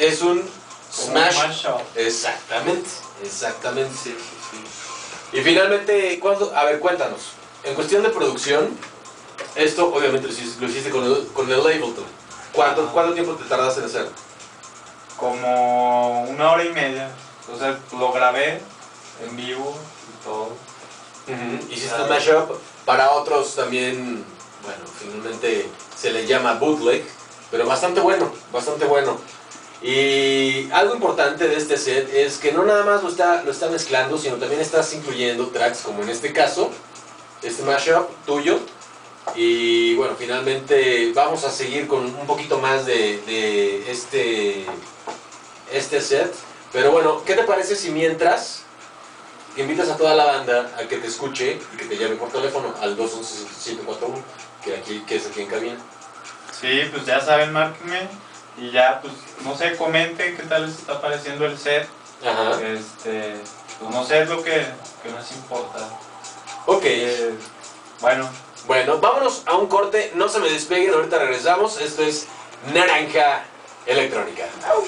Es un Smash. Exactamente, exactamente. Y finalmente, ¿cuándo? a ver, cuéntanos. En cuestión de producción, esto obviamente lo hiciste, lo hiciste con, el, con el Ableton. ¿Cuánto, Ajá. ¿Cuánto tiempo te tardaste en hacerlo? Como una hora y media. Entonces lo grabé en vivo y todo. Hiciste Ah. un mashup. Para otros también, bueno, finalmente se le llama bootleg, pero bastante bueno, bastante bueno. Y algo importante de este set es que no nada más lo está, lo está mezclando, sino también estás incluyendo tracks como en este caso, este mashup tuyo. Y bueno, finalmente vamos a seguir con un poquito más de, de este, este set. Pero bueno, ¿qué te parece si mientras invitas a toda la banda a que te escuche y que te llame por teléfono al 211-741, que, aquí, que es aquí en cabina? Sí, pues ya saben, márquenme. Y ya, pues, no sé, comenten qué tal les está pareciendo el set. Ajá. Este, pues no sé, es lo que, que nos importa. Ok. Eh, bueno, Bueno, vámonos a un corte. No se me despeguen, ahorita regresamos. Esto es Naranja Electrónica. Au.